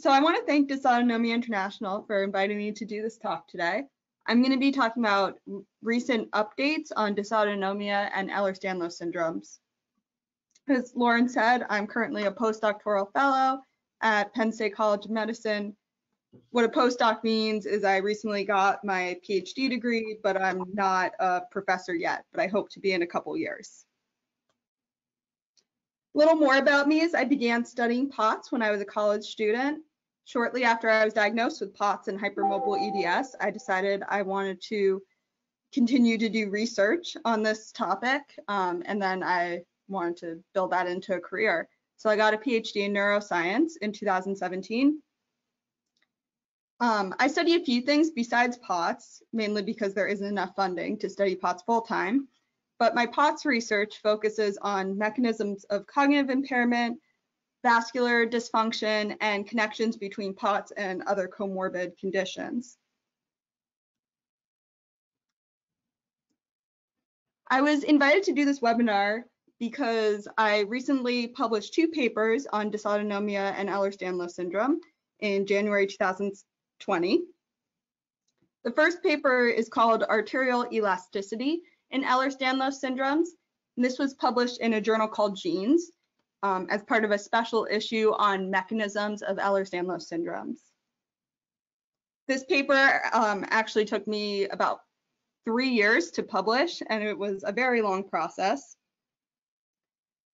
So I want to thank Dysautonomia International for inviting me to do this talk today. I'm going to be talking about recent updates on dysautonomia and Ehlers-Danlos syndromes. As Lauren said, I'm currently a postdoctoral fellow at Penn State College of Medicine. What a postdoc means is I recently got my PhD degree, but I'm not a professor yet, but I hope to be in a couple years. A little more about me is I began studying POTS when I was a college student. Shortly after I was diagnosed with POTS and hypermobile EDS, I decided I wanted to continue to do research on this topic, um, and then I wanted to build that into a career. So I got a PhD in neuroscience in 2017. Um, I study a few things besides POTS, mainly because there isn't enough funding to study POTS full time. But my POTS research focuses on mechanisms of cognitive impairment, vascular dysfunction, and connections between POTS and other comorbid conditions. I was invited to do this webinar because I recently published two papers on dysautonomia and Ehlers-Danlos syndrome in January 2020. The first paper is called Arterial Elasticity in Ehlers-Danlos syndromes. And this was published in a journal called Genes um, as part of a special issue on mechanisms of Ehlers-Danlos syndromes. This paper um, actually took me about three years to publish, and it was a very long process.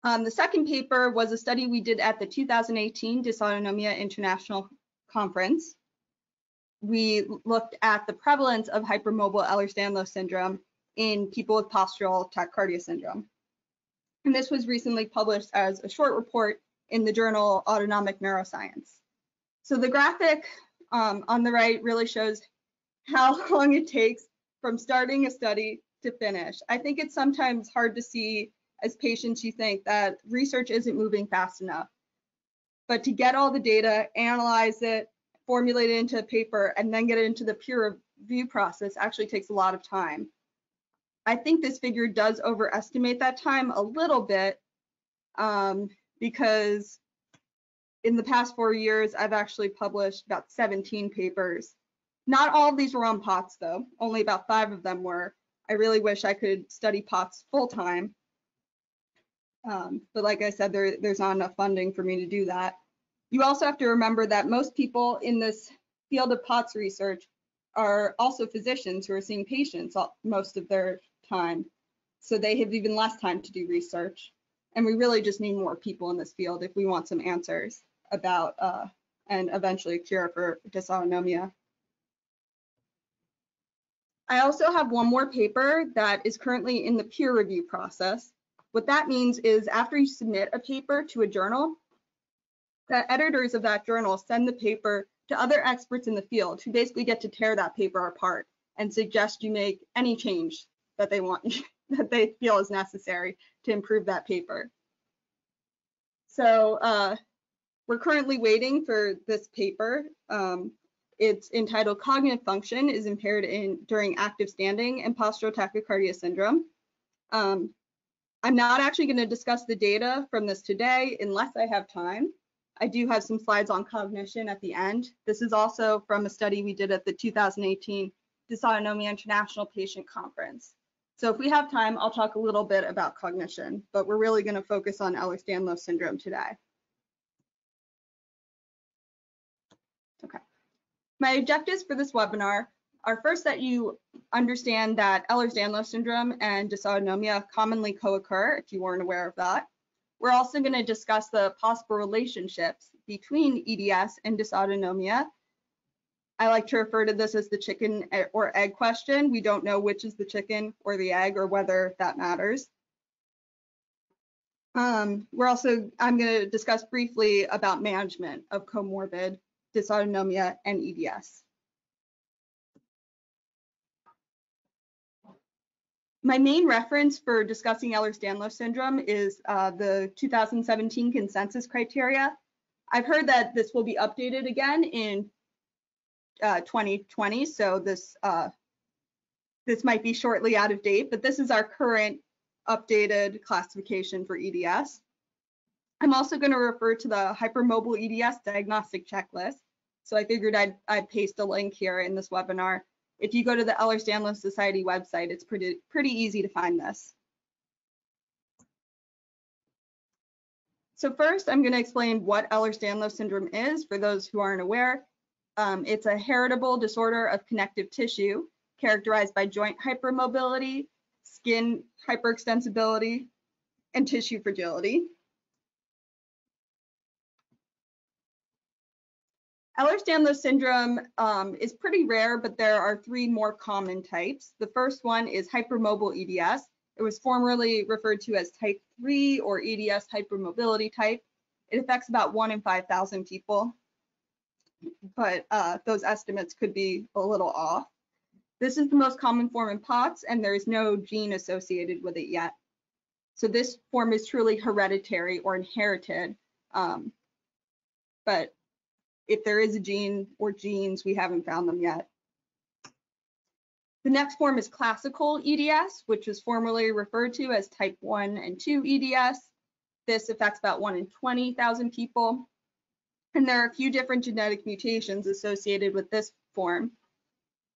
Um, the second paper was a study we did at the 2018 Dysautonomia International Conference. We looked at the prevalence of hypermobile Ehlers-Danlos syndrome in people with postural tachycardia syndrome. And this was recently published as a short report in the journal Autonomic Neuroscience. So the graphic um, on the right really shows how long it takes from starting a study to finish. I think it's sometimes hard to see as patients you think that research isn't moving fast enough. But to get all the data, analyze it, formulate it into a paper, and then get it into the peer review process actually takes a lot of time. I think this figure does overestimate that time a little bit um, because in the past four years, I've actually published about 17 papers. Not all of these were on POTS though, only about five of them were. I really wish I could study POTS full time. Um, but like I said, there, there's not enough funding for me to do that. You also have to remember that most people in this field of POTS research are also physicians who are seeing patients most of their time. So they have even less time to do research. And we really just need more people in this field if we want some answers about uh, and eventually a cure for dysautonomia. I also have one more paper that is currently in the peer review process. What that means is after you submit a paper to a journal, the editors of that journal send the paper to other experts in the field who basically get to tear that paper apart and suggest you make any change that they want that they feel is necessary to improve that paper. So uh, we're currently waiting for this paper. Um, it's entitled Cognitive Function is Impaired in During Active Standing and Postural Tachycardia Syndrome. Um, I'm not actually going to discuss the data from this today unless I have time. I do have some slides on cognition at the end. This is also from a study we did at the 2018 Dysautonomia International Patient Conference. So if we have time, I'll talk a little bit about cognition, but we're really going to focus on Ehlers-Danlos syndrome today. Okay. My objectives for this webinar are first that you understand that Ehlers-Danlos syndrome and dysautonomia commonly co-occur, if you weren't aware of that. We're also going to discuss the possible relationships between EDS and dysautonomia I like to refer to this as the chicken or egg question. We don't know which is the chicken or the egg or whether that matters. Um, we're also, I'm going to discuss briefly about management of comorbid dysautonomia and EDS. My main reference for discussing Ehlers-Danlos syndrome is uh, the 2017 consensus criteria. I've heard that this will be updated again in 2020, uh, so this uh, this might be shortly out of date, but this is our current updated classification for EDS. I'm also going to refer to the hypermobile EDS diagnostic checklist. So I figured I'd, I'd paste a link here in this webinar. If you go to the Ehlers-Danlos Society website, it's pretty, pretty easy to find this. So first, I'm going to explain what Ehlers-Danlos syndrome is for those who aren't aware. Um, it's a heritable disorder of connective tissue characterized by joint hypermobility, skin hyperextensibility, and tissue fragility. Ehlers-Danlos syndrome um, is pretty rare, but there are three more common types. The first one is hypermobile EDS. It was formerly referred to as type 3 or EDS hypermobility type. It affects about 1 in 5,000 people, but uh, those estimates could be a little off. This is the most common form in POTS, and there is no gene associated with it yet. So this form is truly hereditary or inherited, um, but if there is a gene or genes, we haven't found them yet. The next form is classical EDS, which was formerly referred to as type 1 and 2 EDS. This affects about 1 in 20,000 people. And there are a few different genetic mutations associated with this form.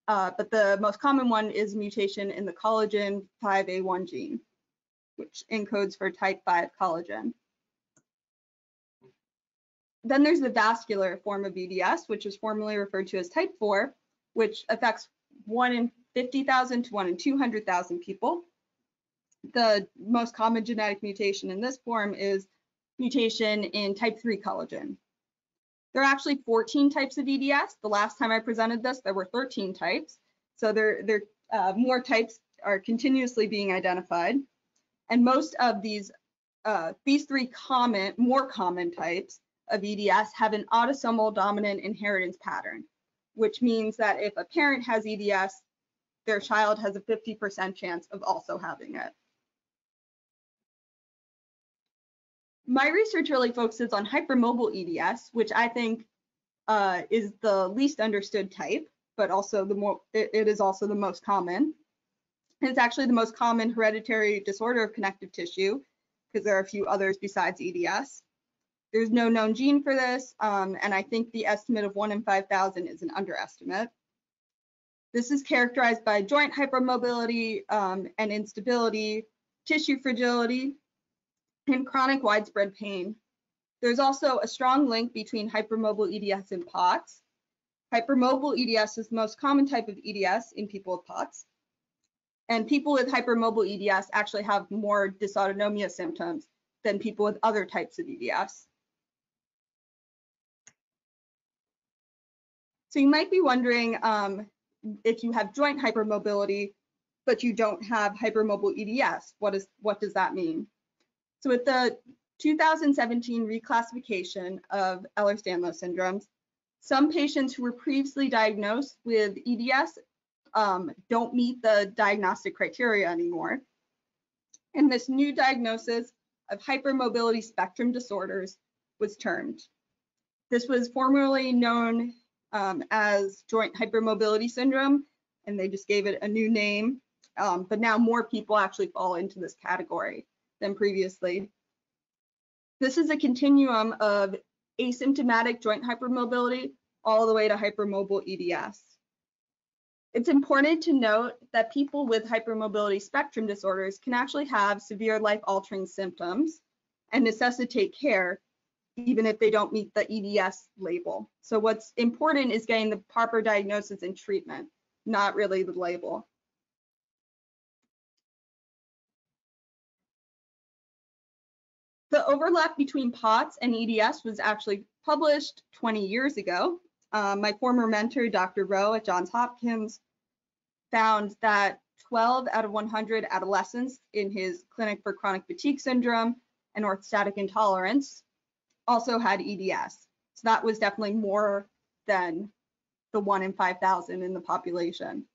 Uh, but the most common one is mutation in the collagen 5A1 gene, which encodes for type 5 collagen. Then there's the vascular form of EDS, which is formerly referred to as type 4, which affects 1 in 50,000 to 1 in 200,000 people. The most common genetic mutation in this form is mutation in type 3 collagen. There are actually 14 types of EDS. The last time I presented this, there were 13 types. So there, there uh, more types are continuously being identified. And most of these, uh, these three common, more common types of EDS have an autosomal dominant inheritance pattern, which means that if a parent has EDS, their child has a 50% chance of also having it. My research really focuses on hypermobile EDS, which I think uh, is the least understood type, but also the more it, it is also the most common. It's actually the most common hereditary disorder of connective tissue because there are a few others besides EDS. There's no known gene for this, um, and I think the estimate of 1 in 5,000 is an underestimate. This is characterized by joint hypermobility um, and instability, tissue fragility, and chronic widespread pain. There's also a strong link between hypermobile EDS and POTS. Hypermobile EDS is the most common type of EDS in people with POTS. And people with hypermobile EDS actually have more dysautonomia symptoms than people with other types of EDS. So you might be wondering um, if you have joint hypermobility, but you don't have hypermobile EDS, what, is, what does that mean? So with the 2017 reclassification of Ehlers-Danlos syndromes, some patients who were previously diagnosed with EDS um, don't meet the diagnostic criteria anymore. And this new diagnosis of hypermobility spectrum disorders was termed. This was formerly known um, as joint hypermobility syndrome, and they just gave it a new name. Um, but now more people actually fall into this category than previously. This is a continuum of asymptomatic joint hypermobility all the way to hypermobile EDS. It's important to note that people with hypermobility spectrum disorders can actually have severe life-altering symptoms and necessitate care even if they don't meet the EDS label. So what's important is getting the proper diagnosis and treatment, not really the label. The overlap between POTS and EDS was actually published 20 years ago. Um, my former mentor, Dr. Rowe at Johns Hopkins, found that 12 out of 100 adolescents in his clinic for chronic fatigue syndrome and orthostatic intolerance also had EDS. So that was definitely more than the one in 5,000 in the population.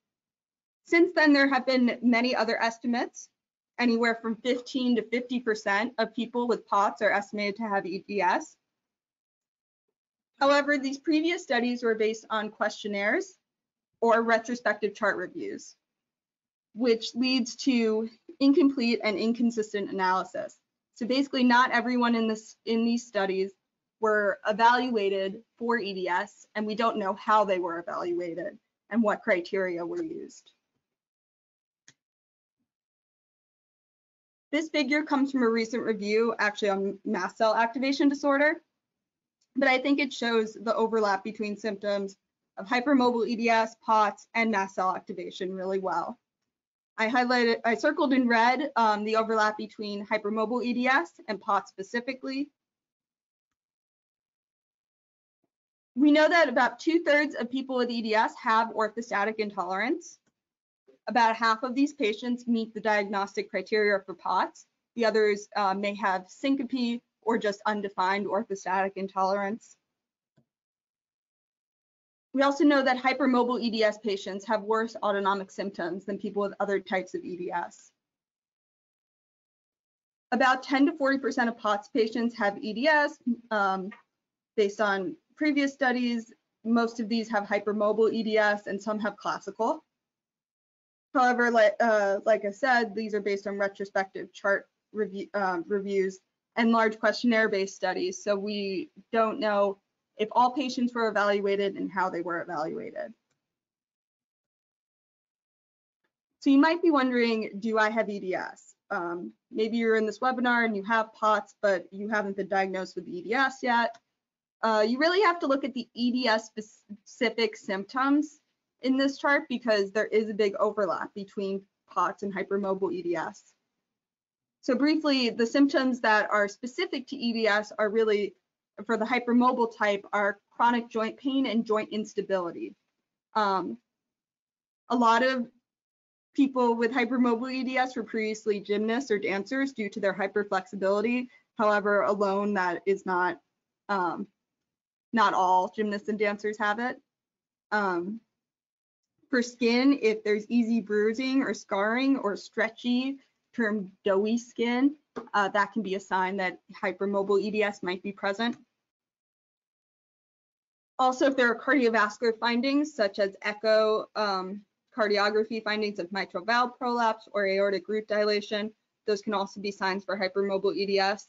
Since then, there have been many other estimates. Anywhere from 15 to 50% of people with POTS are estimated to have EDS. However, these previous studies were based on questionnaires or retrospective chart reviews, which leads to incomplete and inconsistent analysis. So basically not everyone in this in these studies were evaluated for EDS and we don't know how they were evaluated and what criteria were used. This figure comes from a recent review actually on mast cell activation disorder, but I think it shows the overlap between symptoms of hypermobile EDS, POTS, and mast cell activation really well. I highlighted, I circled in red um, the overlap between hypermobile EDS and POTS specifically. We know that about two thirds of people with EDS have orthostatic intolerance. About half of these patients meet the diagnostic criteria for POTS. The others uh, may have syncope or just undefined orthostatic intolerance. We also know that hypermobile EDS patients have worse autonomic symptoms than people with other types of EDS. About 10 to 40% of POTS patients have EDS. Um, based on previous studies, most of these have hypermobile EDS and some have classical. However, like, uh, like I said, these are based on retrospective chart review, um, reviews and large questionnaire-based studies. So we don't know if all patients were evaluated and how they were evaluated. So you might be wondering, do I have EDS? Um, maybe you're in this webinar and you have POTS, but you haven't been diagnosed with EDS yet. Uh, you really have to look at the EDS specific symptoms in this chart because there is a big overlap between POTS and hypermobile EDS. So briefly, the symptoms that are specific to EDS are really for the hypermobile type are chronic joint pain and joint instability. Um, a lot of people with hypermobile EDS were previously gymnasts or dancers due to their hyperflexibility. However, alone that is not um, not all gymnasts and dancers have it. Um, for skin, if there's easy bruising or scarring or stretchy, termed doughy skin, uh, that can be a sign that hypermobile EDS might be present. Also, if there are cardiovascular findings such as echo um, cardiography findings of mitral valve prolapse or aortic root dilation, those can also be signs for hypermobile EDS.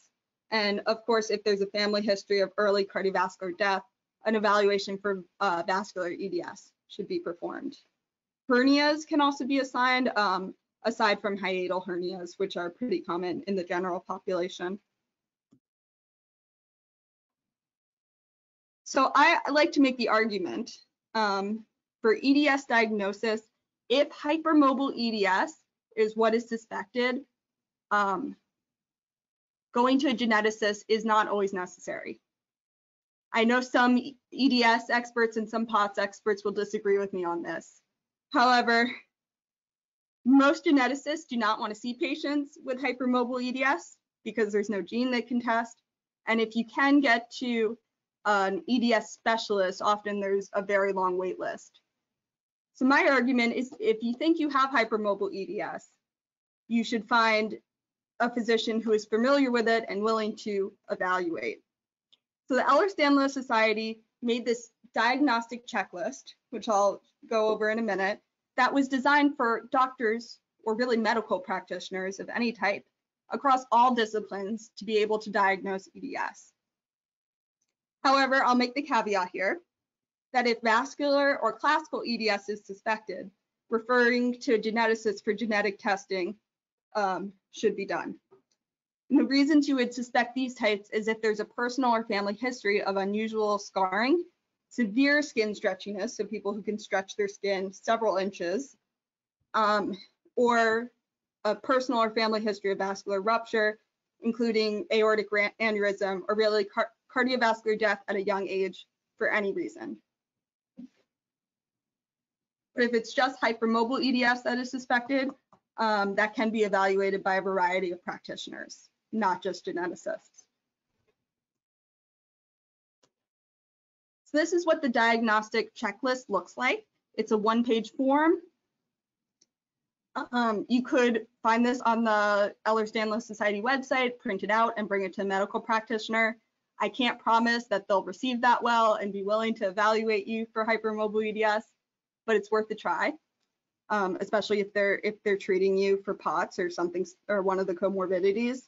And of course, if there's a family history of early cardiovascular death, an evaluation for uh, vascular EDS should be performed. Hernias can also be assigned, um, aside from hiatal hernias, which are pretty common in the general population. So I like to make the argument um, for EDS diagnosis, if hypermobile EDS is what is suspected, um, going to a geneticist is not always necessary. I know some EDS experts and some POTS experts will disagree with me on this. However, most geneticists do not want to see patients with hypermobile EDS because there's no gene they can test. And if you can get to an EDS specialist, often there's a very long wait list. So my argument is if you think you have hypermobile EDS, you should find a physician who is familiar with it and willing to evaluate. So the Ehlers-Danlos Society made this diagnostic checklist, which I'll go over in a minute, that was designed for doctors or really medical practitioners of any type across all disciplines to be able to diagnose EDS. However, I'll make the caveat here that if vascular or classical EDS is suspected, referring to a geneticist for genetic testing um, should be done. And the reasons you would suspect these types is if there's a personal or family history of unusual scarring, severe skin stretchiness, so people who can stretch their skin several inches, um, or a personal or family history of vascular rupture, including aortic aneurysm or really car cardiovascular death at a young age for any reason. But if it's just hypermobile EDS that is suspected, um, that can be evaluated by a variety of practitioners, not just geneticists. So this is what the diagnostic checklist looks like. It's a one-page form. Um, you could find this on the Ehlers-Danlos Society website, print it out, and bring it to a medical practitioner. I can't promise that they'll receive that well and be willing to evaluate you for hypermobile EDS, but it's worth a try, um, especially if they're if they're treating you for POTS or something or one of the comorbidities.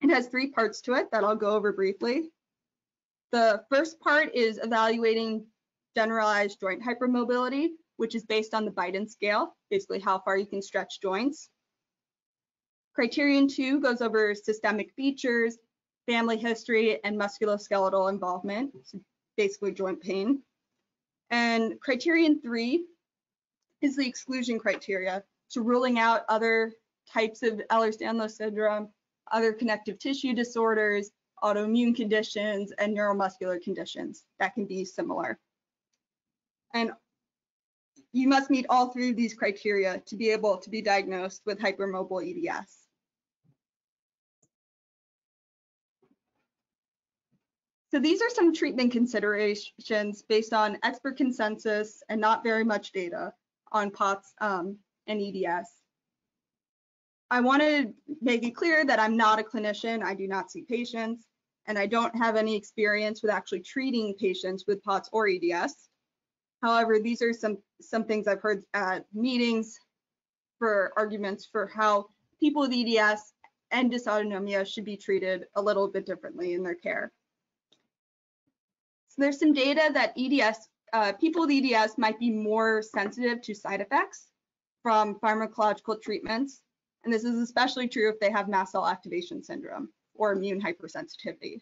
It has three parts to it that I'll go over briefly. The first part is evaluating generalized joint hypermobility, which is based on the Beighton scale, basically how far you can stretch joints. Criterion two goes over systemic features, family history, and musculoskeletal involvement, so basically joint pain. And criterion three is the exclusion criteria, so ruling out other types of Ehlers-Danlos syndrome, other connective tissue disorders, autoimmune conditions, and neuromuscular conditions that can be similar. And you must meet all three of these criteria to be able to be diagnosed with hypermobile EDS. So these are some treatment considerations based on expert consensus and not very much data on POTS um, and EDS. I want to make it clear that I'm not a clinician. I do not see patients, and I don't have any experience with actually treating patients with POTS or EDS. However, these are some, some things I've heard at meetings for arguments for how people with EDS and dysautonomia should be treated a little bit differently in their care. So there's some data that EDS, uh, people with EDS might be more sensitive to side effects from pharmacological treatments. And this is especially true if they have mast cell activation syndrome or immune hypersensitivity.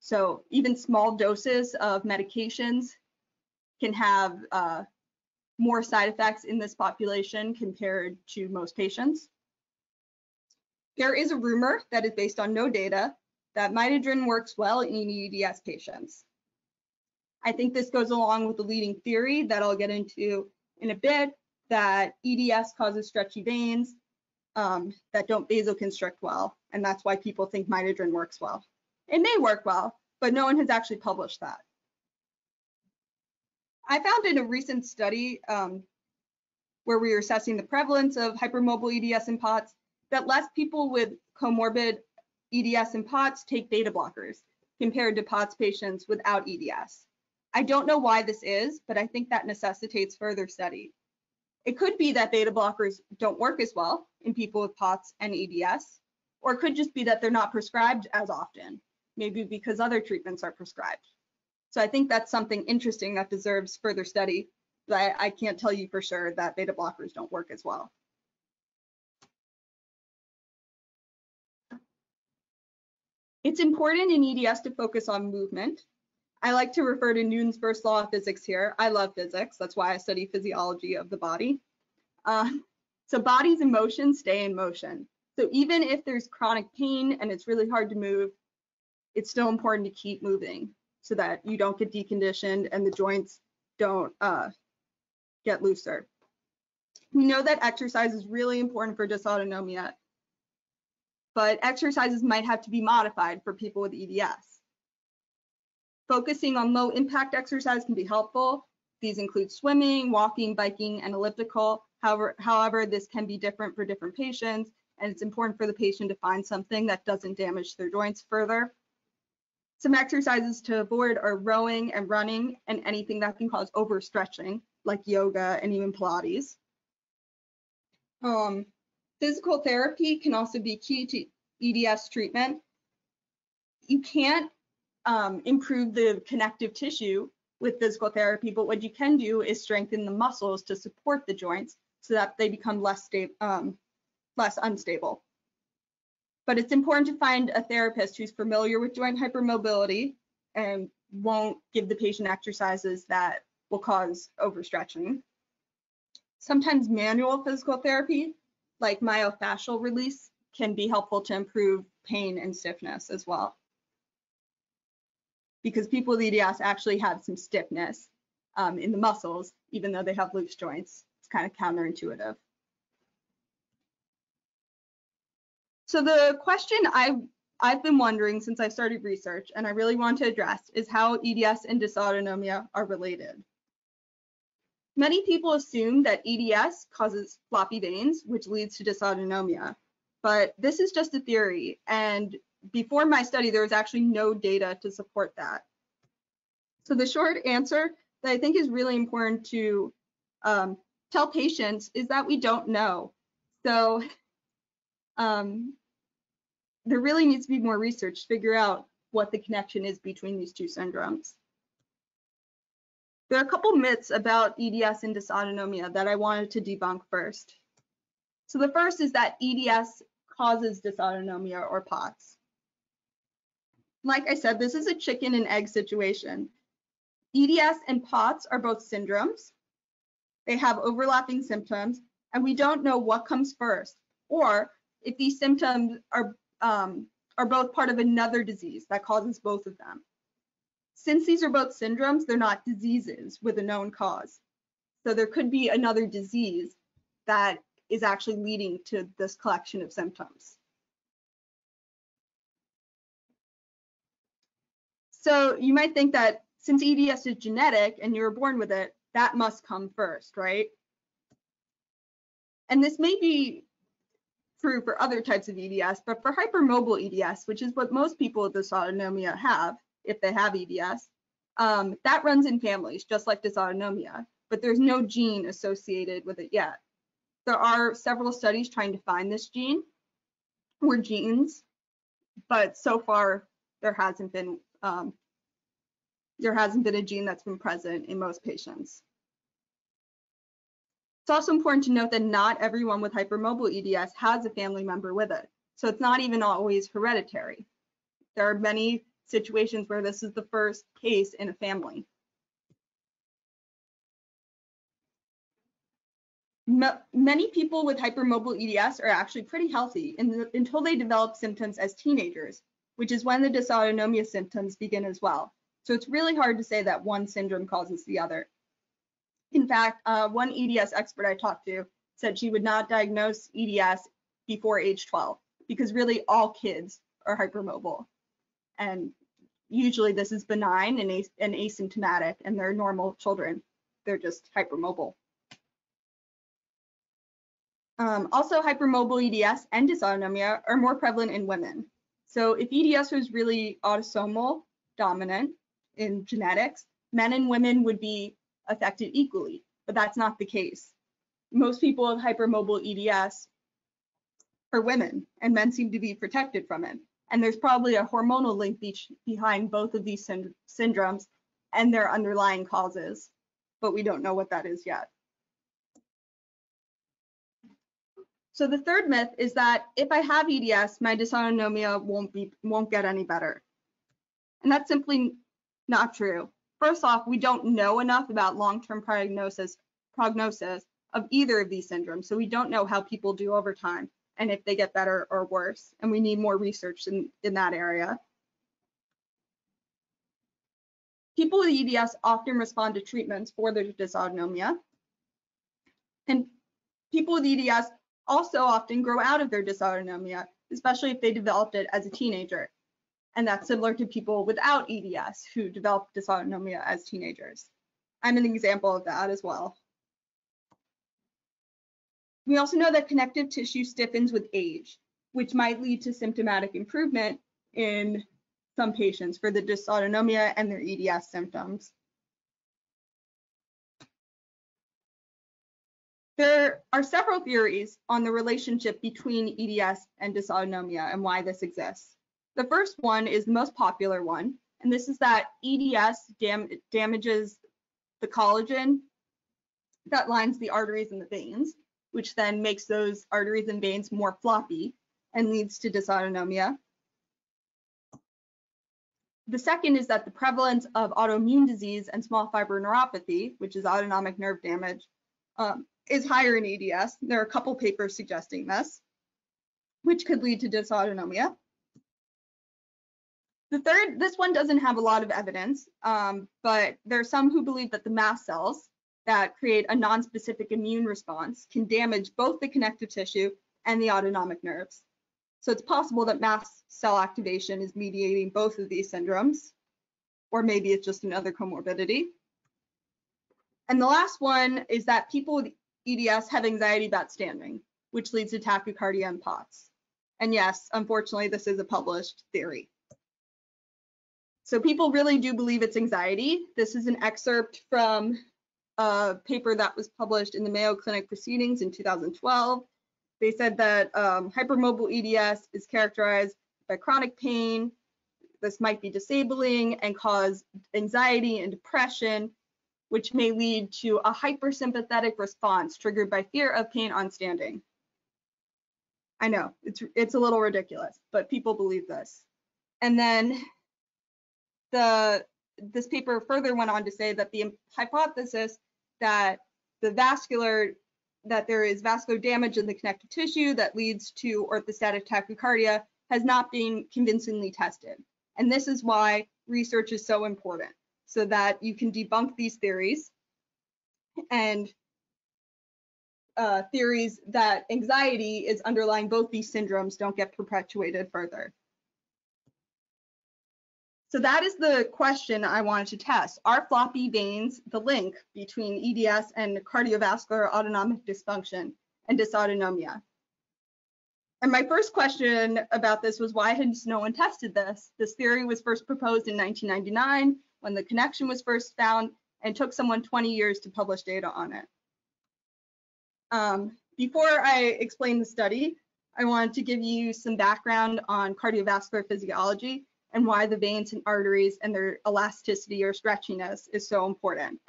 So even small doses of medications can have uh, more side effects in this population compared to most patients. There is a rumor that is based on no data that midodrine works well in EDS patients. I think this goes along with the leading theory that I'll get into in a bit that EDS causes stretchy veins um, that don't vasoconstrict well, and that's why people think midodrine works well. It may work well, but no one has actually published that. I found in a recent study um, where we were assessing the prevalence of hypermobile EDS in POTS that less people with comorbid EDS and POTS take beta blockers compared to POTS patients without EDS. I don't know why this is, but I think that necessitates further study. It could be that beta blockers don't work as well in people with POTS and EDS, or it could just be that they're not prescribed as often, maybe because other treatments are prescribed. So I think that's something interesting that deserves further study, but I, can't tell you for sure that beta blockers don't work as well. It's important in EDS to focus on movement. I like to refer to Newton's first law of physics here. I love physics. That's why I study physiology of the body. Uh, so bodies in motion stay in motion. So even if there's chronic pain and it's really hard to move, it's still important to keep moving so that you don't get deconditioned and the joints don't uh, get looser. We know that exercise is really important for dysautonomia, but exercises might have to be modified for people with EDS. Focusing on low impact exercise can be helpful. These include swimming, walking, biking, and elliptical. However, however, this can be different for different patients, and it's important for the patient to find something that doesn't damage their joints further. Some exercises to avoid are rowing and running and anything that can cause overstretching, like yoga and even Pilates. Um, physical therapy can also be key to EDS treatment. You can't um, improve the connective tissue with physical therapy, but what you can do is strengthen the muscles to support the joints so that they become less um, less unstable. But it's important to find a therapist who's familiar with joint hypermobility and won't give the patient exercises that will cause overstretching. Sometimes manual physical therapy, like myofascial release, can be helpful to improve pain and stiffness as well because people with EDS actually have some stiffness um, in the muscles, even though they have loose joints. It's kind of counterintuitive. So the question I've, I've been wondering since I started research, and I really want to address, is how EDS and dysautonomia are related. Many people assume that EDS causes floppy veins, which leads to dysautonomia, but this is just a theory, and before my study, there was actually no data to support that. So the short answer that I think is really important to um, tell patients is that we don't know. So um, there really needs to be more research to figure out what the connection is between these two syndromes. There are a couple myths about EDS and dysautonomia that I wanted to debunk first. So the first is that EDS causes dysautonomia or POTS. Like I said, this is a chicken and egg situation. EDS and POTS are both syndromes. They have overlapping symptoms, and we don't know what comes first, or if these symptoms are um, are both part of another disease that causes both of them. Since these are both syndromes, they're not diseases with a known cause. So there could be another disease that is actually leading to this collection of symptoms. So you might think that since EDS is genetic and you were born with it, that must come first, right? And this may be true for other types of EDS, but for hypermobile EDS, which is what most people with dysautonomia have, if they have EDS, um, that runs in families, just like dysautonomia, but there's no gene associated with it yet. There are several studies trying to find this gene or genes, but so far there hasn't been um, there hasn't been a gene that's been present in most patients. It's also important to note that not everyone with hypermobile EDS has a family member with it. So it's not even always hereditary. There are many situations where this is the first case in a family. many people with hypermobile EDS are actually pretty healthy until they develop symptoms as teenagers, which is when the dysautonomia symptoms begin as well. So it's really hard to say that one syndrome causes the other. In fact, uh, one EDS expert I talked to said she would not diagnose EDS before age 12 because really all kids are hypermobile. And usually this is benign and, as and asymptomatic and they're normal children. They're just hypermobile. Um, also, hypermobile EDS and dysautonomia are more prevalent in women. So if EDS was really autosomal dominant in genetics, men and women would be affected equally, but that's not the case. Most people with hypermobile EDS are women, and men seem to be protected from it. And there's probably a hormonal link be behind both of these synd syndromes and their underlying causes, but we don't know what that is yet. So the third myth is that if I have EDS, my dysautonomia won't be won't get any better. And that's simply not true. First off, we don't know enough about long-term prognosis, prognosis of either of these syndromes, so we don't know how people do over time and if they get better or worse, and we need more research in, in that area. People with EDS often respond to treatments for their dysautonomia, and people with EDS also often grow out of their dysautonomia, especially if they developed it as a teenager. And that's similar to people without EDS who develop dysautonomia as teenagers. I'm an example of that as well. We also know that connective tissue stiffens with age, which might lead to symptomatic improvement in some patients for the dysautonomia and their EDS symptoms. There are several theories on the relationship between EDS and dysautonomia and why this exists. The first one is the most popular one, and this is that EDS dam damages the collagen that lines the arteries and the veins, which then makes those arteries and veins more floppy and leads to dysautonomia. The second is that the prevalence of autoimmune disease and small fiber neuropathy, which is autonomic nerve damage, um, is higher in EDS. There are a couple papers suggesting this, which could lead to dysautonomia. The third, this one doesn't have a lot of evidence, um, but there are some who believe that the mast cells that create a non-specific immune response can damage both the connective tissue and the autonomic nerves. So it's possible that mast cell activation is mediating both of these syndromes, or maybe it's just another comorbidity. And the last one is that people with EDS have anxiety about standing, which leads to tachycardia and POTS. And yes, unfortunately, this is a published theory. So people really do believe it's anxiety. This is an excerpt from a paper that was published in the Mayo Clinic Proceedings in 2012. They said that um, hypermobile EDS is characterized by chronic pain. This might be disabling and cause anxiety and depression, which may lead to a hypersympathetic response triggered by fear of pain on standing. I know it's it's a little ridiculous, but people believe this. And then the this paper further went on to say that the hypothesis that the vascular that there is vascular damage in the connective tissue that leads to orthostatic tachycardia has not been convincingly tested. And this is why research is so important, so that you can debunk these theories and uh, theories that anxiety is underlying both these syndromes don't get perpetuated further. So that is the question I wanted to test. Are floppy veins the link between EDS and cardiovascular autonomic dysfunction and dysautonomia? And my first question about this was why has no one tested this? This theory was first proposed in 1999 when the connection was first found and took someone 20 years to publish data on it. Um, before I explain the study, I wanted to give you some background on cardiovascular physiology and why the veins and arteries and their elasticity or stretchiness is so important.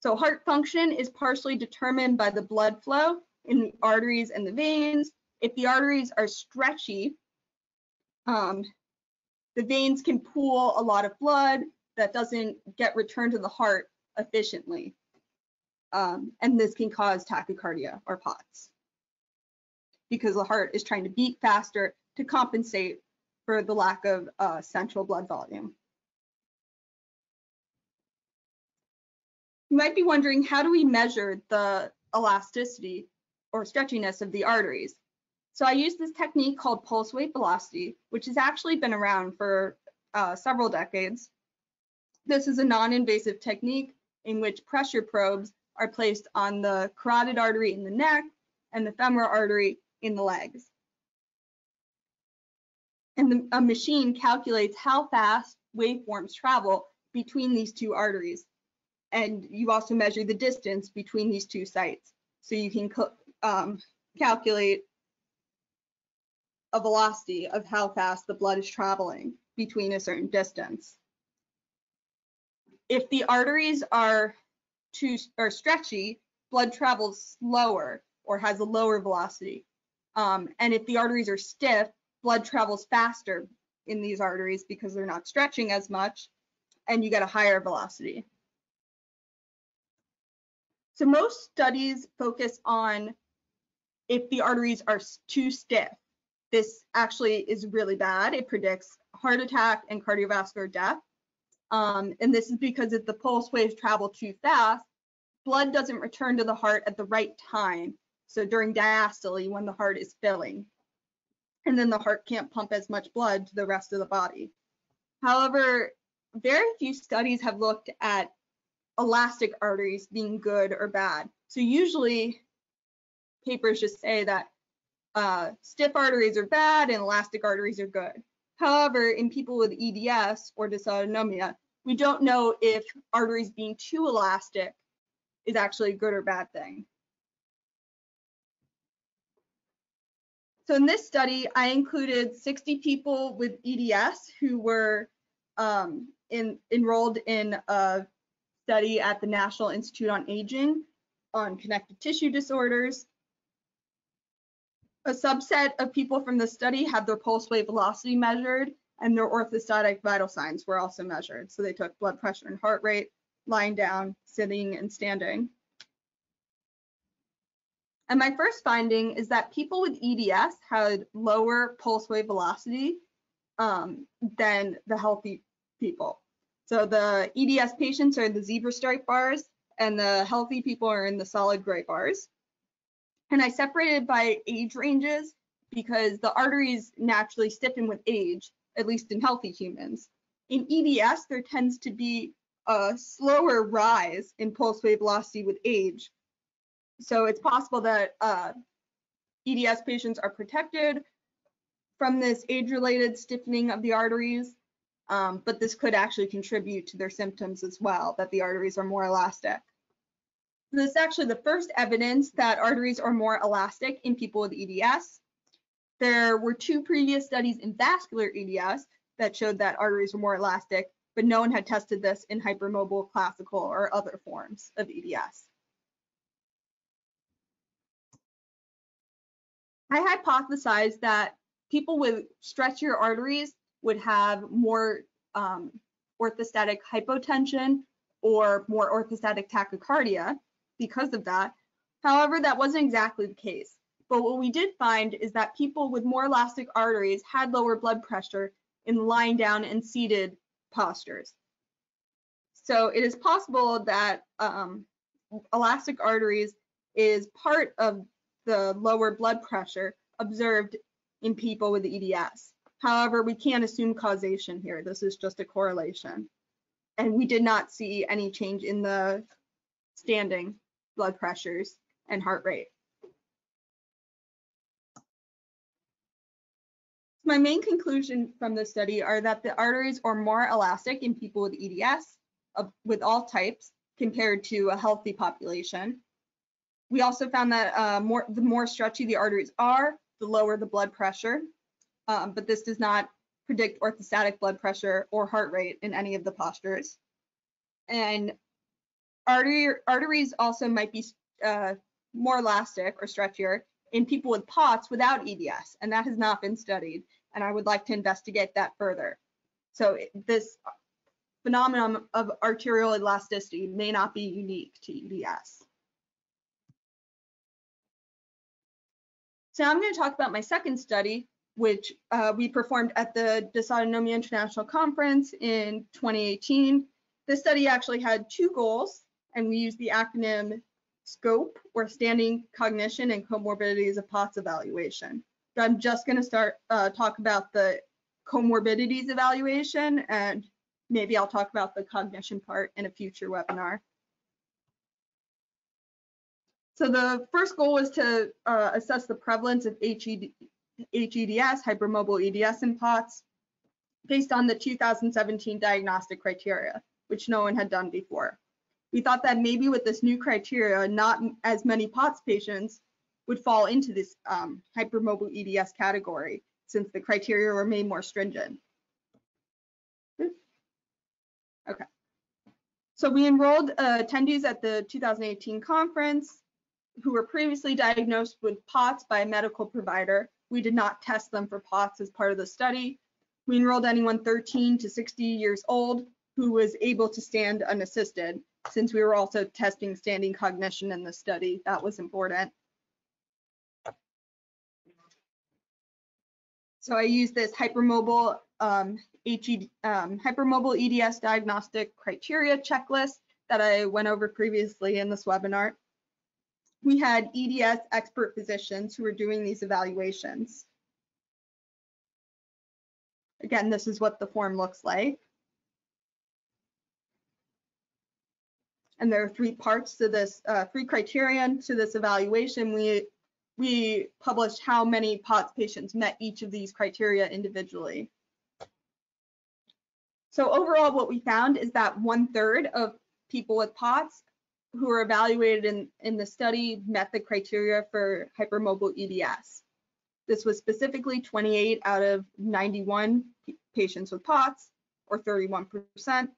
So heart function is partially determined by the blood flow in the arteries and the veins. If the arteries are stretchy, um, the veins can pool a lot of blood that doesn't get returned to the heart efficiently. Um, and this can cause tachycardia or POTS because the heart is trying to beat faster to compensate for the lack of uh, central blood volume. You might be wondering, how do we measure the elasticity or stretchiness of the arteries? So I use this technique called pulse wave velocity, which has actually been around for uh, several decades. This is a non-invasive technique in which pressure probes are placed on the carotid artery in the neck and the femoral artery in the legs and the, a machine calculates how fast waveforms travel between these two arteries. And you also measure the distance between these two sites. So you can um, calculate a velocity of how fast the blood is traveling between a certain distance. If the arteries are too or stretchy, blood travels slower or has a lower velocity. Um, and if the arteries are stiff, blood travels faster in these arteries because they're not stretching as much and you get a higher velocity. So most studies focus on if the arteries are too stiff. This actually is really bad. It predicts heart attack and cardiovascular death. Um, and this is because if the pulse waves travel too fast, blood doesn't return to the heart at the right time. So during diastole, when the heart is filling and then the heart can't pump as much blood to the rest of the body. However, very few studies have looked at elastic arteries being good or bad. So usually papers just say that uh, stiff arteries are bad and elastic arteries are good. However, in people with EDS or dysautonomia, we don't know if arteries being too elastic is actually a good or bad thing. So in this study, I included 60 people with EDS who were um, in, enrolled in a study at the National Institute on Aging on connective tissue disorders. A subset of people from the study had their pulse wave velocity measured and their orthostatic vital signs were also measured. So they took blood pressure and heart rate, lying down, sitting, and standing. And my first finding is that people with EDS had lower pulse wave velocity um, than the healthy people. So the EDS patients are in the zebra stripe bars and the healthy people are in the solid gray bars. And I separated by age ranges because the arteries naturally stiffen with age, at least in healthy humans. In EDS, there tends to be a slower rise in pulse wave velocity with age, so it's possible that uh, EDS patients are protected from this age-related stiffening of the arteries, um, but this could actually contribute to their symptoms as well, that the arteries are more elastic. This is actually the first evidence that arteries are more elastic in people with EDS. There were two previous studies in vascular EDS that showed that arteries were more elastic, but no one had tested this in hypermobile classical or other forms of EDS. I hypothesized that people with stretchier arteries would have more um, orthostatic hypotension or more orthostatic tachycardia because of that. However, that wasn't exactly the case. But what we did find is that people with more elastic arteries had lower blood pressure in lying down and seated postures. So it is possible that um, elastic arteries is part of the lower blood pressure observed in people with EDS. However, we can't assume causation here. This is just a correlation. And we did not see any change in the standing blood pressures and heart rate. My main conclusion from this study are that the arteries are more elastic in people with EDS uh, with all types compared to a healthy population. We also found that uh, more, the more stretchy the arteries are, the lower the blood pressure, um, but this does not predict orthostatic blood pressure or heart rate in any of the postures. And artery, arteries also might be uh, more elastic or stretchier in people with POTS without EDS, and that has not been studied, and I would like to investigate that further. So this phenomenon of arterial elasticity may not be unique to EDS. So I'm going to talk about my second study, which uh, we performed at the Dysautonomia International Conference in 2018. This study actually had two goals, and we use the acronym SCOPE, or Standing Cognition and Comorbidities of POTS Evaluation. So I'm just going to start uh, talk about the comorbidities evaluation, and maybe I'll talk about the cognition part in a future webinar. So the first goal was to uh, assess the prevalence of HED, HEDS, hypermobile EDS in POTS, based on the 2017 diagnostic criteria, which no one had done before. We thought that maybe with this new criteria, not as many POTS patients would fall into this um, hypermobile EDS category, since the criteria were made more stringent. Okay. So we enrolled uh, attendees at the 2018 conference who were previously diagnosed with POTS by a medical provider. We did not test them for POTS as part of the study. We enrolled anyone 13 to 60 years old who was able to stand unassisted, since we were also testing standing cognition in the study. That was important. So I used this hypermobile um, HED, um, hypermobile EDS diagnostic criteria checklist that I went over previously in this webinar we had EDS expert physicians who were doing these evaluations. Again, this is what the form looks like. And there are three parts to this, uh, three criterion to this evaluation. We, we published how many POTS patients met each of these criteria individually. So overall, what we found is that one third of people with POTS who were evaluated in, in the study met the criteria for hypermobile EDS. This was specifically 28 out of 91 patients with POTS, or 31%.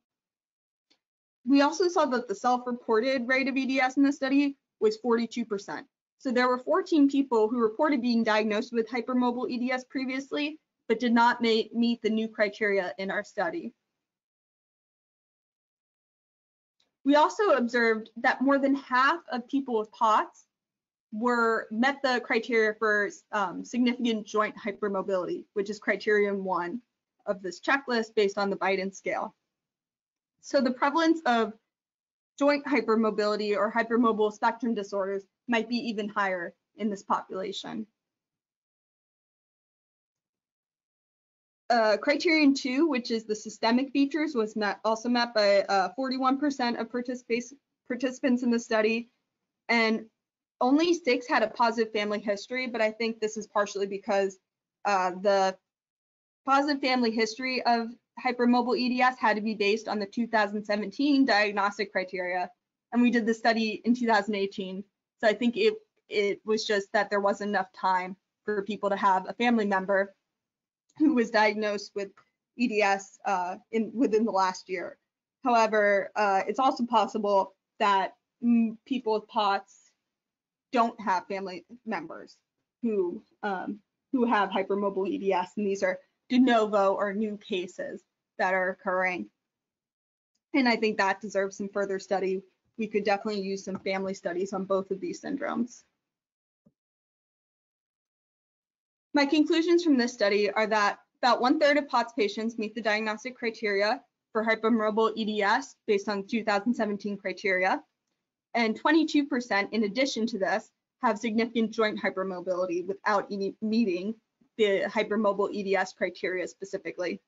We also saw that the self-reported rate of EDS in the study was 42%. So there were 14 people who reported being diagnosed with hypermobile EDS previously, but did not meet the new criteria in our study. We also observed that more than half of people with POTS were met the criteria for um, significant joint hypermobility, which is criterion one of this checklist based on the Beighton scale. So the prevalence of joint hypermobility or hypermobile spectrum disorders might be even higher in this population. uh, criterion two, which is the systemic features, was met, also met by 41% uh, of participants in the study, and only six had a positive family history. But I think this is partially because uh, the positive family history of hypermobile EDS had to be based on the 2017 diagnostic criteria, and we did the study in 2018. So I think it it was just that there wasn't enough time for people to have a family member who was diagnosed with EDS uh, in within the last year. However, uh, it's also possible that people with POTS don't have family members who um, who have hypermobile EDS, and these are de novo or new cases that are occurring. And I think that deserves some further study. We could definitely use some family studies on both of these syndromes. My conclusions from this study are that about one third of POTS patients meet the diagnostic criteria for hypermobile EDS based on 2017 criteria. And 22% in addition to this have significant joint hypermobility without meeting the hypermobile EDS criteria specifically.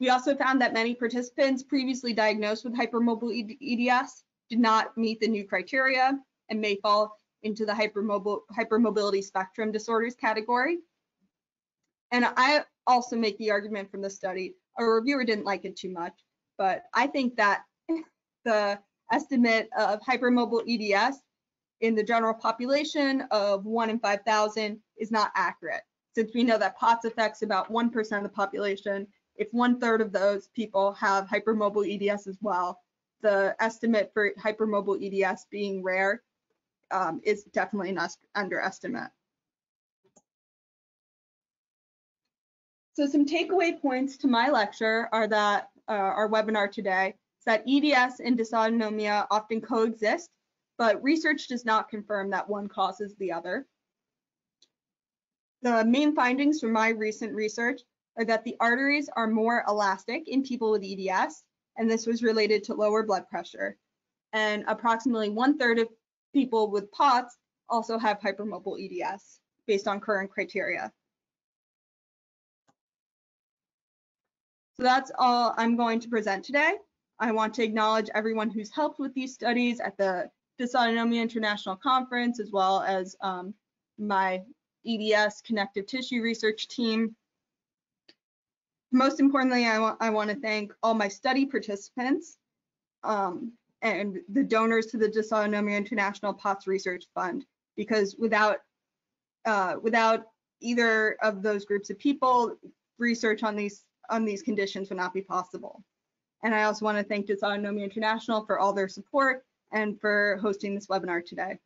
We also found that many participants previously diagnosed with hypermobile EDS did not meet the new criteria and may fall into the hypermobile, hypermobility spectrum disorders category. And I also make the argument from the study, a reviewer didn't like it too much, but I think that the estimate of hypermobile EDS in the general population of one in 5,000 is not accurate. Since we know that POTS affects about 1% of the population, if one third of those people have hypermobile EDS as well, the estimate for hypermobile EDS being rare um, is definitely an underestimate. So some takeaway points to my lecture are that uh, our webinar today is that EDS and dysautonomia often coexist but research does not confirm that one causes the other. The main findings from my recent research are that the arteries are more elastic in people with EDS, and this was related to lower blood pressure. And approximately one third of people with POTS also have hypermobile EDS based on current criteria. So that's all I'm going to present today. I want to acknowledge everyone who's helped with these studies at the Dysautonomia International Conference, as well as um, my EDS connective tissue research team. Most importantly, I, wa I want to thank all my study participants um, and the donors to the Dysautonomia International POTS Research Fund, because without uh, without either of those groups of people, research on these on these conditions would not be possible. And I also want to thank Dysautonomia International for all their support and for hosting this webinar today.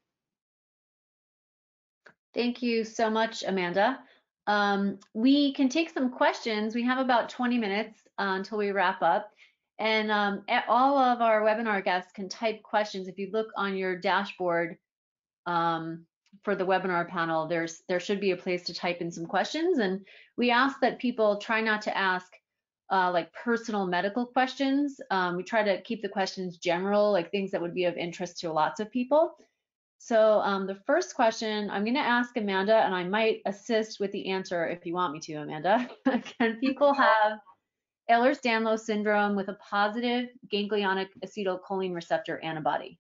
Thank you so much, Amanda. Um, we can take some questions. We have about 20 minutes uh, until we wrap up. And um, all of our webinar guests can type questions. If you look on your dashboard um, for the webinar panel, there's there should be a place to type in some questions. And we ask that people try not to ask uh, like personal medical questions. Um, we try to keep the questions general, like things that would be of interest to lots of people. So um, the first question I'm going to ask Amanda, and I might assist with the answer if you want me to, Amanda. Can people have Ehlers-Danlos syndrome with a positive ganglionic acetylcholine receptor antibody?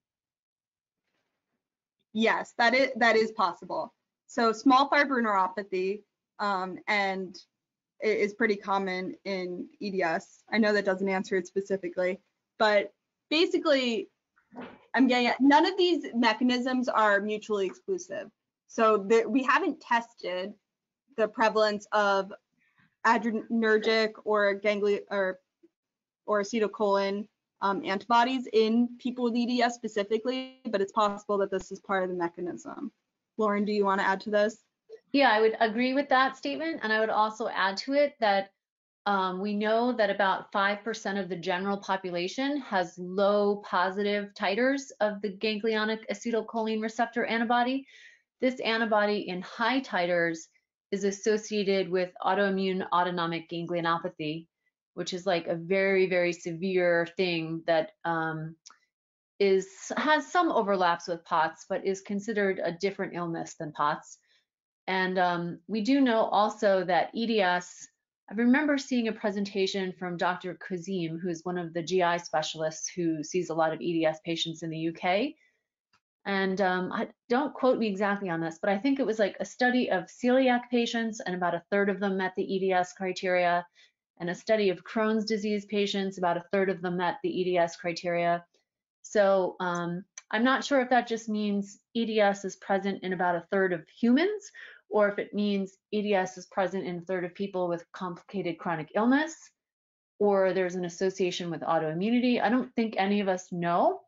Yes, that is that is possible. So small fiber neuropathy um, and is pretty common in EDS. I know that doesn't answer it specifically, but basically, I'm getting at none of these mechanisms are mutually exclusive. So the, we haven't tested the prevalence of adrenergic or ganglion or or acetylcholine um, antibodies in people with EDS specifically, but it's possible that this is part of the mechanism. Lauren, do you want to add to this? Yeah, I would agree with that statement. And I would also add to it that um, we know that about 5% of the general population has low positive titers of the ganglionic acetylcholine receptor antibody. This antibody in high titers is associated with autoimmune autonomic ganglionopathy, which is like a very, very severe thing that um, is has some overlaps with POTS, but is considered a different illness than POTS. And um, we do know also that EDS, I remember seeing a presentation from Dr. Kazim, who's one of the GI specialists who sees a lot of EDS patients in the UK. And um, I, don't quote me exactly on this, but I think it was like a study of celiac patients, and about a third of them met the EDS criteria, and a study of Crohn's disease patients, about a third of them met the EDS criteria. So um, I'm not sure if that just means EDS is present in about a third of humans, or if it means EDS is present in a third of people with complicated chronic illness, or there's an association with autoimmunity. I don't think any of us know,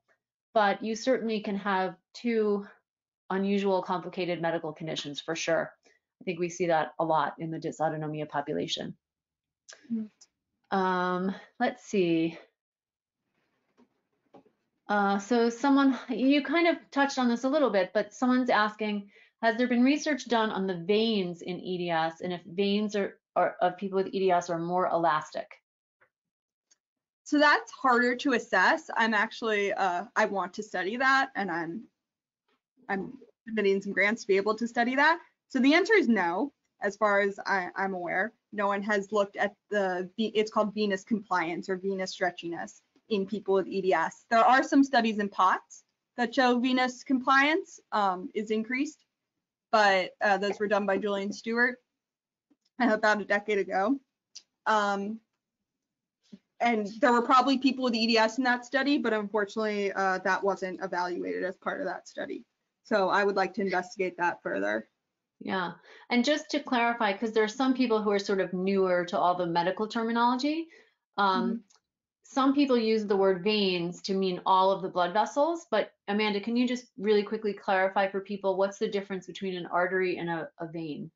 but you certainly can have two unusual complicated medical conditions for sure. I think we see that a lot in the dysautonomia population. Mm. Um, let's see. Uh, so someone, you kind of touched on this a little bit, but someone's asking, has there been research done on the veins in EDS and if veins are, are of people with EDS are more elastic? So that's harder to assess. I'm actually, uh, I want to study that and I'm, I'm submitting some grants to be able to study that. So the answer is no, as far as I, I'm aware. No one has looked at the, it's called venous compliance or venous stretchiness in people with EDS. There are some studies in POTS that show venous compliance um, is increased, but uh, those were done by Julian Stewart about a decade ago. Um, and there were probably people with EDS in that study, but unfortunately uh, that wasn't evaluated as part of that study. So I would like to investigate that further. Yeah, and just to clarify, because there are some people who are sort of newer to all the medical terminology, um, mm -hmm. Some people use the word veins to mean all of the blood vessels. But Amanda, can you just really quickly clarify for people what's the difference between an artery and a, a vein?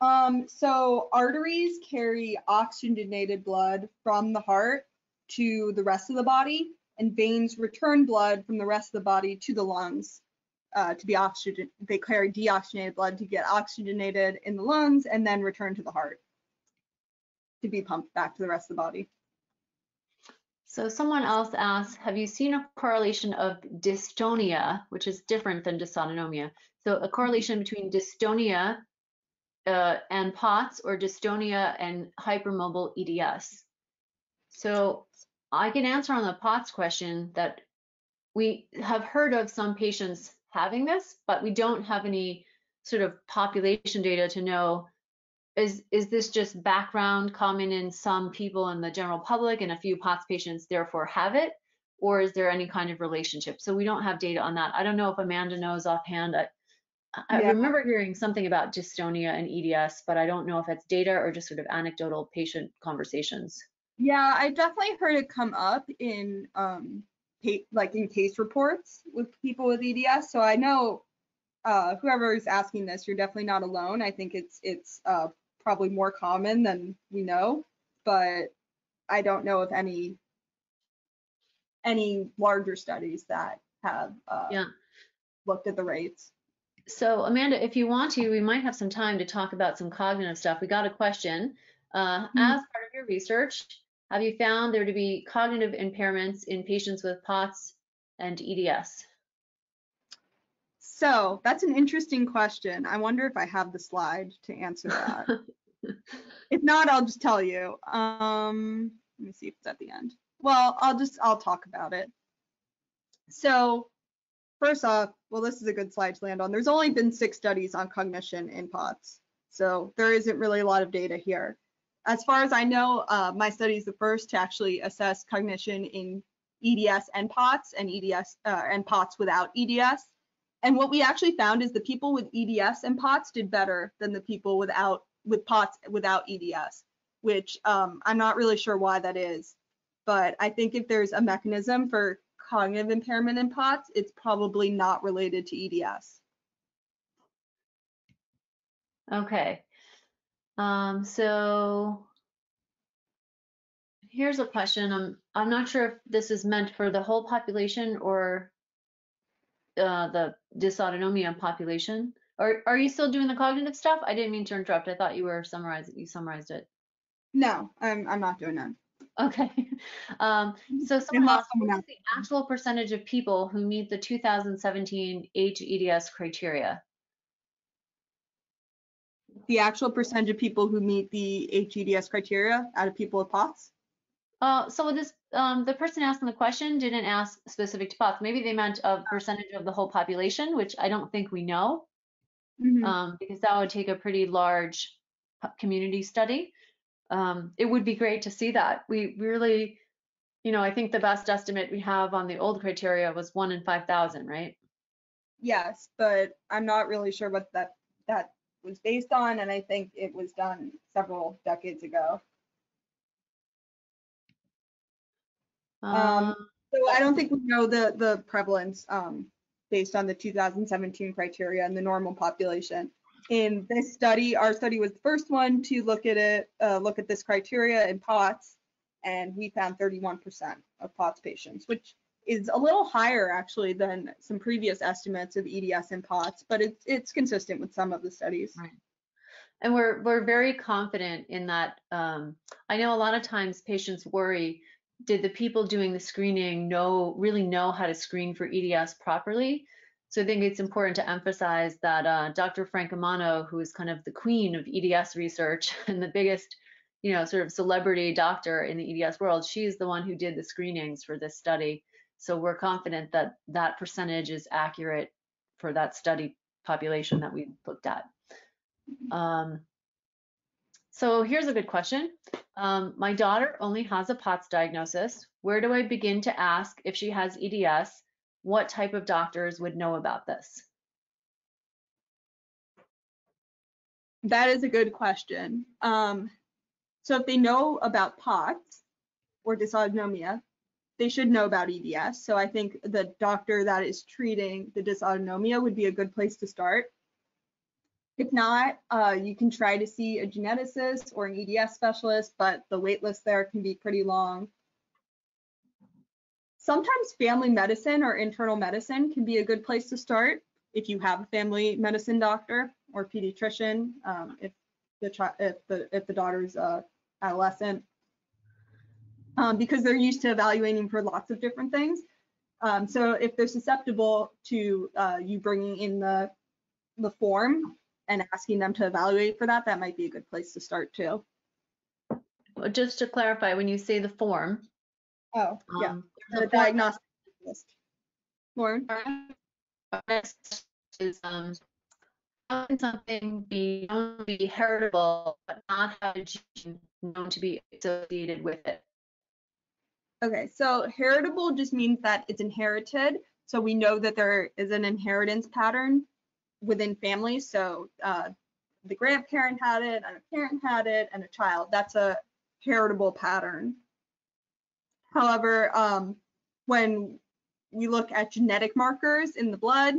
Um, so arteries carry oxygenated blood from the heart to the rest of the body, and veins return blood from the rest of the body to the lungs uh, to be oxygen. They carry deoxygenated blood to get oxygenated in the lungs and then return to the heart to be pumped back to the rest of the body. So someone else asks, have you seen a correlation of dystonia, which is different than dysautonomia? So a correlation between dystonia uh, and POTS or dystonia and hypermobile EDS. So I can answer on the POTS question that we have heard of some patients having this, but we don't have any sort of population data to know is is this just background common in some people in the general public and a few POTS patients therefore have it, or is there any kind of relationship? So we don't have data on that. I don't know if Amanda knows offhand. I, I yeah. remember hearing something about dystonia and EDS, but I don't know if it's data or just sort of anecdotal patient conversations. Yeah, I definitely heard it come up in um, like in case reports with people with EDS. So I know uh, whoever is asking this, you're definitely not alone. I think it's it's uh, probably more common than we know, but I don't know of any any larger studies that have uh, yeah. looked at the rates. So Amanda, if you want to, we might have some time to talk about some cognitive stuff. We got a question. Uh, mm-hmm. As part of your research, have you found there to be cognitive impairments in patients with POTS and EDS? So that's an interesting question. I wonder if I have the slide to answer that. if not, I'll just tell you. Um, let me see if it's at the end. Well, I'll just I'll talk about it. So first off, well, this is a good slide to land on. There's only been six studies on cognition in POTS, so there isn't really a lot of data here. As far as I know, uh, my study is the first to actually assess cognition in EDS and POTS and EDS uh, and POTS without EDS. And what we actually found is the people with EDS and POTS did better than the people without with POTS without EDS, which um, I'm not really sure why that is. But I think if there's a mechanism for cognitive impairment in POTS, it's probably not related to EDS. Okay. Um, so here's a question. I'm I'm not sure if this is meant for the whole population or uh, the dysautonomia population. Are are you still doing the cognitive stuff? I didn't mean to interrupt. I thought you were summarizing. You summarized it. No, I'm I'm not doing that. Okay. Um, so someone asked, what is the actual percentage of people who meet the 2017 HEDS criteria? The actual percentage of people who meet the HEDS criteria out of people with POTS? Uh, so this, um, the person asking the question didn't ask specific to POTS. Maybe they meant a percentage of the whole population, which I don't think we know, mm -hmm. um, because that would take a pretty large community study um, it would be great to see that. We really, you know, I think the best estimate we have on the old criteria was one in 5,000, right? Yes, but I'm not really sure what that, that was based on, and I think it was done several decades ago. Um, Um, So I don't think we know the, the prevalence, um, based on the 2017 criteria and the normal population. In this study, our study was the first one to look at it, uh, look at this criteria in POTS, and we found 31% of POTS patients, which is a little higher actually than some previous estimates of EDS in POTS, but it's, it's consistent with some of the studies. Right. And we're we're very confident in that. Um, I know a lot of times patients worry, did the people doing the screening know really know how to screen for EDS properly? So I think it's important to emphasize that uh, Dr. Francomano, who is kind of the queen of EDS research and the biggest, you know, sort of celebrity doctor in the EDS world, she's the one who did the screenings for this study. So we're confident that that percentage is accurate for that study population that we looked at. Um, so here's a good question. Um, my daughter only has a POTS diagnosis. Where do I begin to ask if she has EDS? What type of doctors would know about this? That is a good question. Um, so if they know about POTS or dysautonomia, they should know about EDS. So I think the doctor that is treating the dysautonomia would be a good place to start. If not, uh, you can try to see a geneticist or an EDS specialist, but the wait list there can be pretty long. Sometimes family medicine or internal medicine can be a good place to start if you have a family medicine doctor or pediatrician, um, if the child, if the if the daughter's uh, adolescent, um, because they're used to evaluating for lots of different things. Um, so if they're susceptible to uh, you bringing in the the form and asking them to evaluate for that, that might be a good place to start too. Well, Just to clarify, when you say the form, Oh, yeah, um, the the diagnostic list. Lauren? is um, how can something be known to be heritable but not have a gene known to be associated with it? Okay, so heritable just means that it's inherited. So we know that there is an inheritance pattern within families. So uh, the grandparent had it, and a parent had it, and a child. That's a heritable pattern. However, um, when we look at genetic markers in the blood,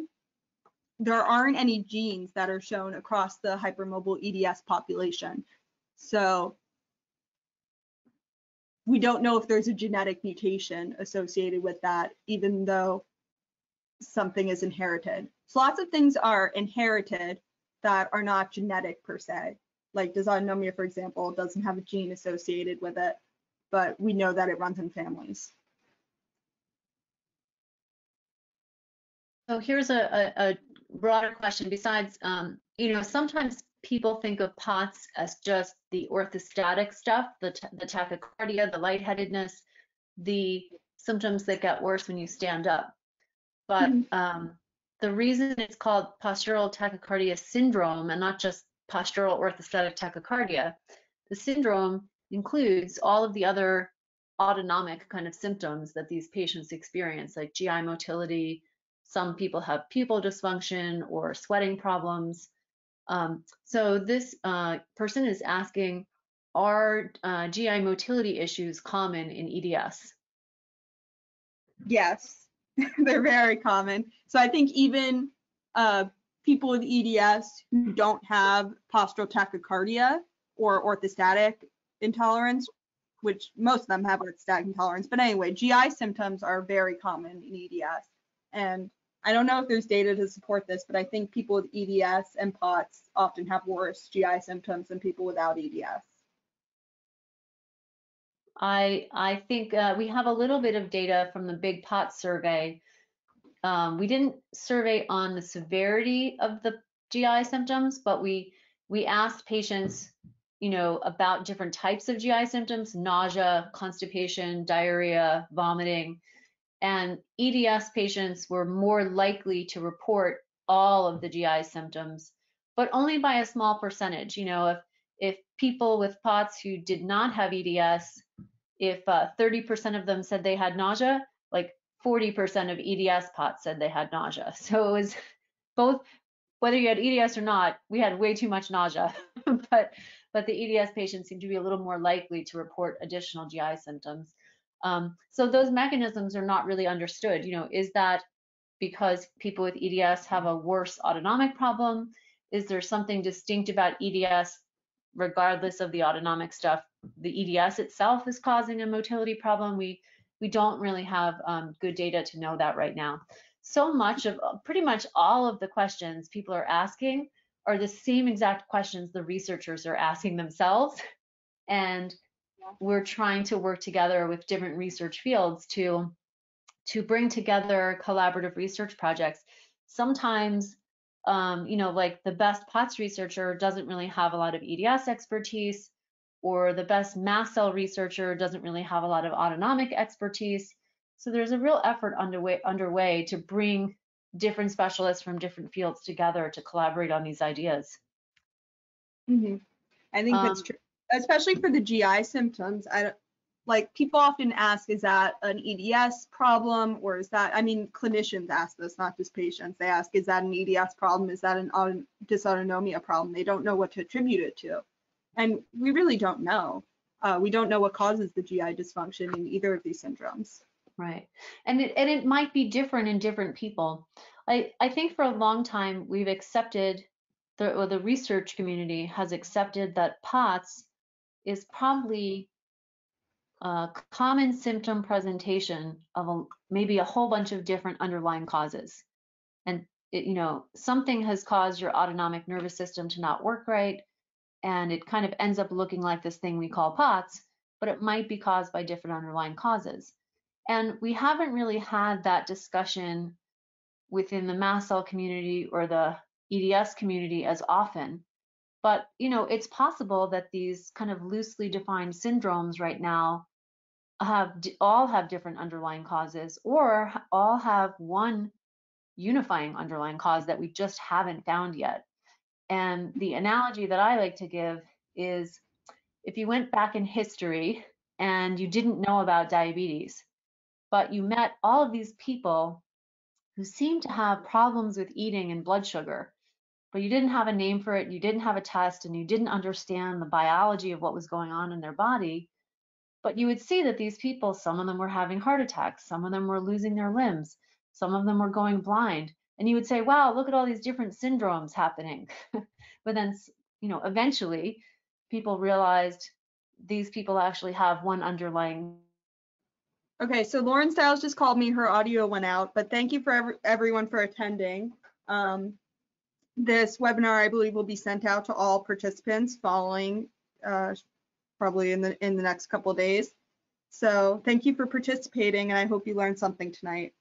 there aren't any genes that are shown across the hypermobile EDS population. So we don't know if there's a genetic mutation associated with that, even though something is inherited. So lots of things are inherited that are not genetic per se. Like dysautonomia, for example, doesn't have a gene associated with it, but we know that it runs in families. So here's a, a, a broader question besides, um, you know, sometimes people think of POTS as just the orthostatic stuff, the, the tachycardia, the lightheadedness, the symptoms that get worse when you stand up. But Mhm. um, the reason it's called postural tachycardia syndrome and not just postural orthostatic tachycardia, the syndrome includes all of the other autonomic kind of symptoms that these patients experience, like GI motility. Some people have pupil dysfunction or sweating problems. Um, so this uh, person is asking, are uh, GI motility issues common in EDS? Yes, they're very common. So I think even uh, people with EDS who don't have postural tachycardia or orthostatic intolerance, which most of them have orthostatic intolerance, but anyway, GI symptoms are very common in EDS. And I don't know if there's data to support this, but I think people with EDS and POTS often have worse GI symptoms than people without EDS. I I think uh, we have a little bit of data from the Big Pot survey. Um, we didn't survey on the severity of the GI symptoms, but we we asked patients, you know, about different types of GI symptoms: nausea, constipation, diarrhea, vomiting. And EDS patients were more likely to report all of the GI symptoms, but only by a small percentage. You know, if if people with POTS who did not have EDS if 30% of them said they had nausea, like 40% of EDS POTS said they had nausea. So it was both, whether you had EDS or not, we had way too much nausea. but but the EDS patients seem to be a little more likely to report additional GI symptoms. Um, so those mechanisms are not really understood. You know, is that because people with EDS have a worse autonomic problem? Is there something distinct about EDS regardless of the autonomic stuff? The EDS itself is causing a motility problem. We we don't really have um, good data to know that right now. So much of pretty much all of the questions people are asking are the same exact questions the researchers are asking themselves. And we're trying to work together with different research fields to to bring together collaborative research projects. Sometimes, um, you know, like the best POTS researcher doesn't really have a lot of EDS expertise, or the best mast cell researcher doesn't really have a lot of autonomic expertise. So there's a real effort underway underway to bring different specialists from different fields together to collaborate on these ideas. Mm-hmm. I think um, that's true, especially for the GI symptoms. I like people often ask, is that an EDS problem or is that? I mean, clinicians ask this, not just patients. They ask, is that an EDS problem? Is that an dysautonomia problem? They don't know what to attribute it to, and we really don't know. Uh, we don't know what causes the GI dysfunction in either of these syndromes. Right. And it, and it might be different in different people. I, I think for a long time we've accepted, the, or the research community has accepted that POTS is probably a common symptom presentation of a, maybe a whole bunch of different underlying causes. And it, you know, something has caused your autonomic nervous system to not work right, and it kind of ends up looking like this thing we call POTS, but it might be caused by different underlying causes. And we haven't really had that discussion within the mast cell community or the EDS community as often. But you know, it's possible that these kind of loosely defined syndromes right now have all have different underlying causes or all have one unifying underlying cause that we just haven't found yet. And the analogy that I like to give is if you went back in history and you didn't know about diabetes, but you met all of these people who seemed to have problems with eating and blood sugar, but you didn't have a name for it, you didn't have a test, and you didn't understand the biology of what was going on in their body. But you would see that these people, some of them were having heart attacks, some of them were losing their limbs, some of them were going blind. And you would say, wow, look at all these different syndromes happening. but then, you know, eventually people realized these people actually have one underlying Okay, so Lauren Stiles just called me. Her audio went out, but thank you for every, everyone for attending. Um, this webinar, I believe, will be sent out to all participants following uh, probably in the in the next couple days. So thank you for participating, and I hope you learned something tonight.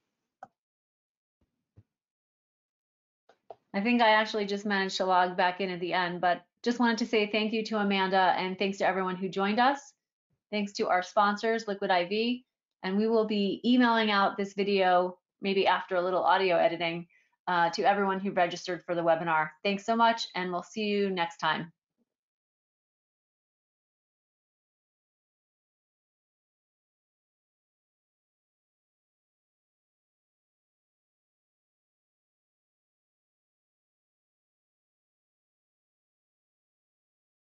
I think I actually just managed to log back in at the end, but just wanted to say thank you to Amanda and thanks to everyone who joined us. Thanks to our sponsors, Liquid IV, and we will be emailing out this video maybe after a little audio editing uh, to everyone who registered for the webinar. Thanks so much, and we'll see you next time.